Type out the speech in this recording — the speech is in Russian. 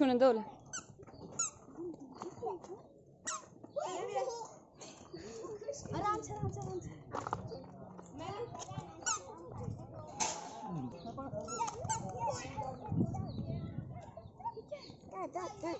شو دولة Dad, dad, dad.